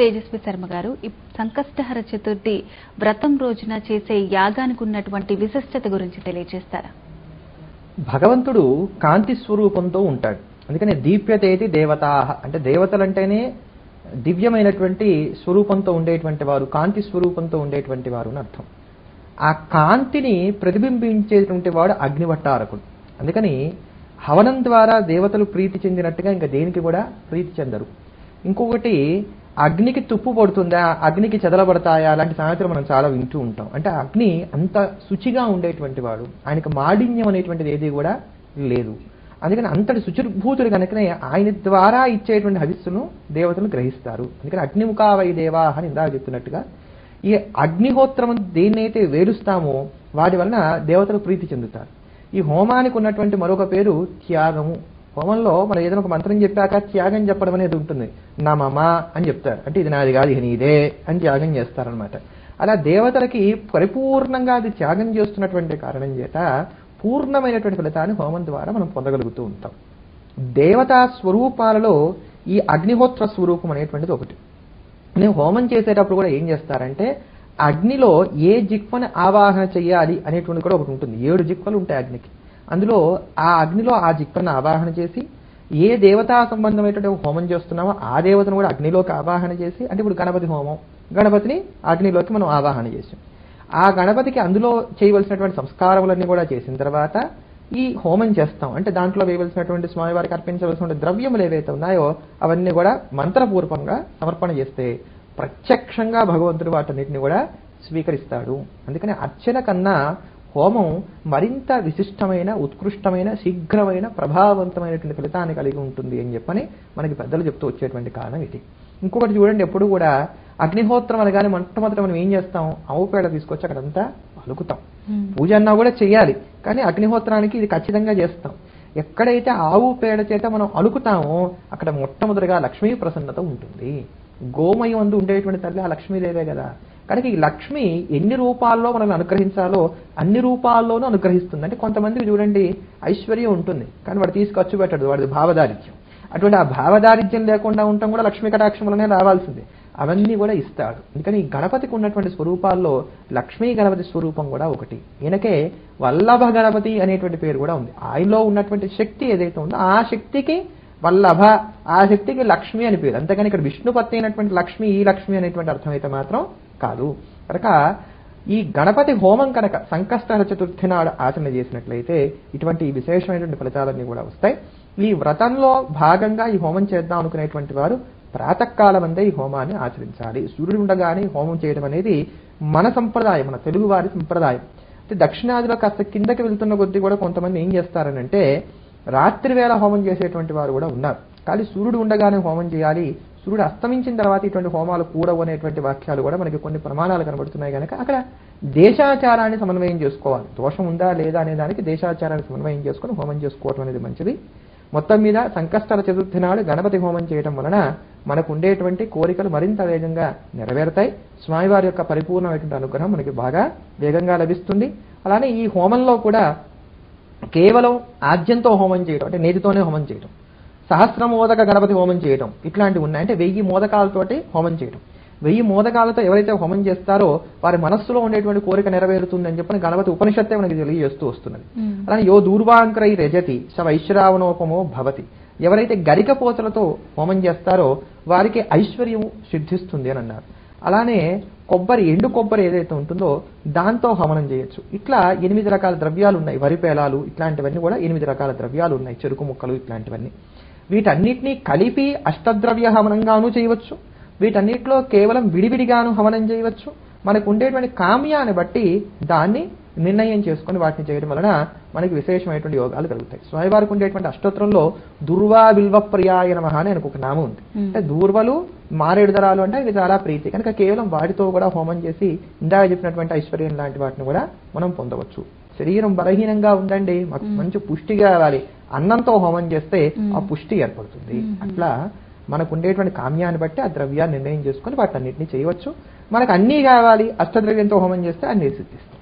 తేజస్వి శర్మ గారు సంకష్టహర చతుర్థి వ్రతం రోజున చేసే యాగానికి ఉన్నటువంటి విశిష్టత గురించి తెలియజేస్తారా? భగవంతుడు కాంతి స్వరూపంతో ఉంటాడు. అందుకనే దీప్యతేతి దేవతా అంటే దేవతలంటేనే దివ్యమైనటువంటి స్వరూపంతో ఉండేటువంటి వారు కాంతి స్వరూపంతో ఉండేటువంటి వారు అని అర్థం. ఆ కాంతిని ప్రతిబింబించేటువంటి వాడు అగ్నివట్టారకుడు. అందుకని హవనం ద్వారా దేవతలు ప్రీతి చెందినట్టుగా ఇంకా దేనికి కూడా ప్రీతి చెందరు. ఇంకొకటి అగ్నికి తుప్పు పడుతుందా అగ్నికి చెదలబడతాయా అలాంటి సామెతలు మనం చాలా వింటూ ఉంటాం. అంటే అగ్ని అంత శుచిగా ఉండేటువంటి వాడు. ఆయనకు మాడిన్యం అనేటువంటిది ఏది కూడా లేదు. అందుకని అంతటి శుచిర్భూతుడు కనుకనే ఆయన ద్వారా ఇచ్చేటువంటి హవిస్సును దేవతలు గ్రహిస్తారు. అందుకని అగ్నిముఖావై దేవా అని ఇందాక చెప్తున్నట్టుగా ఈ అగ్నిహోత్రం దేన్నైతే వేలుస్తామో వాటి వలన దేవతలు ప్రీతి చెందుతారు. ఈ హోమానికి ఉన్నటువంటి మరొక పేరు త్యాగము. హోమంలో మనం ఏదైనా ఒక మంత్రం చెప్పాక త్యాగం చెప్పడం అనేది ఉంటుంది. నా మమ అని చెప్తారు. అంటే ఇది నాది కాదు ఇది నీదే అని త్యాగం చేస్తారనమాట అలా దేవతలకి పరిపూర్ణంగా అది త్యాగం చేస్తున్నటువంటి కారణం చేత పూర్ణమైనటువంటి ఫలితాన్ని హోమం ద్వారా మనం పొందగలుగుతూ ఉంటాం. దేవతా స్వరూపాలలో ఈ అగ్నిహోత్ర స్వరూపం అనేటువంటిది ఒకటి. నేను హోమం చేసేటప్పుడు కూడా ఏం చేస్తారంటే అగ్నిలో ఏ జిక్వని ఆవాహన చేయాలి అనేటువంటి కూడా ఒకటి ఉంటుంది. ఏడు జిక్వలు ఉంటాయి అగ్నికి. అందులో ఆ అగ్నిలో ఆ జిక్వను ఆవాహన చేసి ఏ దేవతా సంబంధమైనటువంటి హోమం చేస్తున్నామో ఆ దేవతను కూడా అగ్నిలోకి ఆవాహన చేసి అంటే ఇప్పుడు గణపతి హోమం. గణపతిని అగ్నిలోకి మనం ఆవాహన చేసాం ఆ గణపతికి అందులో చేయవలసినటువంటి సంస్కారములన్నీ కూడా చేసిన తర్వాత ఈ హోమం చేస్తాం. అంటే దాంట్లో వేయవలసినటువంటి స్వామివారికి అర్పించవలసిన ద్రవ్యములు ఏవైతే ఉన్నాయో అవన్నీ కూడా మంత్రపూర్వకంగా సమర్పణ చేస్తే ప్రత్యక్షంగా భగవంతుడు వాటన్నిటిని కూడా స్వీకరిస్తాడు. అందుకని అర్చన కన్నా హోమం మరింత విశిష్టమైన ఉత్కృష్టమైన శీఘ్రమైన ప్రభావవంతమైనటువంటి ఫలితాన్ని కలిగి ఉంటుంది అని చెప్పని మనకి పెద్దలు చెప్తూ వచ్చేటువంటి కారణం ఇది. ఇంకొకటి చూడండి ఎప్పుడు కూడా అగ్నిహోత్రం అనగానే మొట్టమొదట మనం ఏం చేస్తాం? ఆవు పేడ తీసుకొచ్చి అక్కడంతా అలుకుతాం పూజ అన్నా కూడా చేయాలి కానీ అగ్నిహోత్రానికి ఇది ఖచ్చితంగా చేస్తాం. ఎక్కడైతే ఆవు పేడ చేత మనం అలుకుతామో అక్కడ మొట్టమొదటిగా లక్ష్మీ ప్రసన్నత ఉంటుంది. గోమయం అందు ఉండేటువంటి తల్లి ఆ లక్ష్మీదేవే కదా. కనుక ఈ లక్ష్మి ఎన్ని రూపాల్లో మనల్ని అనుగ్రహించాలో అన్ని రూపాల్లోనూ అనుగ్రహిస్తుంది. అంటే కొంతమందికి చూడండి ఐశ్వర్యం ఉంటుంది కానీ వాడు తీసి ఖర్చు పెట్టడు వాడిది భావదారిద్యం అటువంటి ఆ భావదారిద్యం లేకుండా ఉండటం కూడా లక్ష్మీ కటాక్షములనే రావాల్సిందే. అవన్నీ కూడా ఇస్తాడు. అందుకని ఈ గణపతికి ఉన్నటువంటి స్వరూపాల్లో లక్ష్మీ గణపతి స్వరూపం కూడా ఒకటి. ఈయనకే వల్లభ గణపతి అనేటువంటి పేరు కూడా ఉంది. ఆయనలో ఉన్నటువంటి శక్తి ఏదైతే ఉందో ఆ శక్తికి వల్లభ ఆ శక్తికి లక్ష్మి అని పేరు. అంతేగాని ఇక్కడ విష్ణుపత్తి అయినటువంటి లక్ష్మి ఈ లక్ష్మి అనేటువంటి అర్థం అయితే మాత్రం కాదు. కనుక ఈ గణపతి హోమం కనుక సంకష్టహర చతుర్థి నాడు ఆచరణ చేసినట్లయితే ఇటువంటి విశేషమైనటువంటి ఫలితాలన్నీ కూడా వస్తాయి. ఈ వ్రతంలో భాగంగా ఈ హోమం చేద్దాం అనుకునేటువంటి వారు ప్రాతకాలం అందే ఈ హోమాన్ని ఆచరించాలి. సూర్యుడు ఉండగానే హోమం చేయడం అనేది మన సంప్రదాయం మన తెలుగు వారి సంప్రదాయం. అంటే దక్షిణాదిలో కాస్త కిందకి వెళ్తున్న కొద్దీ కూడా కొంతమంది ఏం చేస్తారనంటే రాత్రి వేళ హోమం చేసేటువంటి వారు కూడా ఉన్నారు. కానీ సూర్యుడు ఉండగానే హోమం చేయాలి. సూర్యుడు అస్తమించిన తర్వాత ఇటువంటి హోమాలు కూడవు అనేటువంటి వాక్యాలు కూడా మనకి కొన్ని ప్రమాణాలు కనబడుతున్నాయి కనుక అక్కడ దేశాచారాన్ని సమన్వయం చేసుకోవాలి. దోషం ఉందా లేదా అనే దానికి దేశాచారాన్ని సమన్వయం చేసుకుని హోమం చేసుకోవటం అనేది మంచిది. మొత్తం మీద సంకష్టల చతుర్థి నాడు గణపతి హోమం చేయడం వలన మనకు ఉండేటువంటి కోరికలు మరింత వేగంగా నెరవేరుతాయి. స్వామివారి యొక్క పరిపూర్ణమైనటువంటి అనుగ్రహం మనకి బాగా వేగంగా లభిస్తుంది. అలానే ఈ హోమంలో కూడా కేవలం ఆద్యంతో హోమం చేయడం అంటే నేతితోనే హోమం చేయడం సహస్ర మోదక గణపతి హోమం చేయడం ఇట్లాంటివి ఉన్నాయి అంటే వెయ్యి మోదకాలతోటి హోమం చేయడం వెయ్యి మోదకాలతో ఎవరైతే హోమం చేస్తారో వారి మనస్సులో ఉండేటువంటి కోరిక నెరవేరుతుందని చెప్పని గణపతి ఉపనిషత్తే మనకి తెలియజేస్తూ వస్తున్నది. అలానే యో దూర్వాంకరై రజతి స వైశ్రావణోపమో భవతి. ఎవరైతే గరిక పోతలతో హోమం చేస్తారో వారికి ఐశ్వర్యము సిద్ధిస్తుంది అని అన్నారు. అలానే కొబ్బరి ఎండు కొబ్బరి ఏదైతే ఉంటుందో దాంతో హవనం చేయొచ్చు. ఇట్లా ఎనిమిది రకాల ద్రవ్యాలు ఉన్నాయి. వరి పేలాలు ఇట్లాంటివన్నీ కూడా ఎనిమిది రకాల ద్రవ్యాలు ఉన్నాయి. చెరుకు ముక్కలు ఇట్లాంటివన్నీ. వీటన్నిటినీ కలిపి అష్టద్రవ్య హవనంగాను చేయవచ్చు. వీటన్నిటిలో కేవలం విడివిడిగాను హవనం చేయవచ్చు. మనకు ఉండేటువంటి కామ్యాన్ని బట్టి దాన్ని నిర్ణయం చేసుకొని వాటిని చేయడం వలన మనకి విశేషమైనటువంటి యోగాలు కలుగుతాయి. స్వామివారికి ఉండేటువంటి అష్టోత్తరంలో దుర్వా బిల్వ ప్రియాయ నమః అని ఒక నామం ఉంది. అంటే దూర్వలు మారేడు దరాలు అంటే ఇది చాలా ప్రీతి. కనుక కేవలం వాటితో కూడా హోమం చేసి ఇందాక చెప్పినటువంటి ఐశ్వర్యం లాంటి వాటిని కూడా మనం పొందవచ్చు. శరీరం బలహీనంగా ఉందండి మాకు మంచి పుష్టి కావాలి అన్నంతో హోమం చేస్తే ఆ పుష్టి ఏర్పడుతుంది. అట్లా మనకు ఉండేటువంటి కామ్యాన్ని బట్టి ఆ ద్రవ్యాన్ని నిర్ణయం చేసుకొని వాటన్నిటిని చేయవచ్చు. మనకు అన్నీ కావాలి. అష్టద్రవ్యంతో హోమం చేస్తే అన్ని సిద్ధిస్తాయి.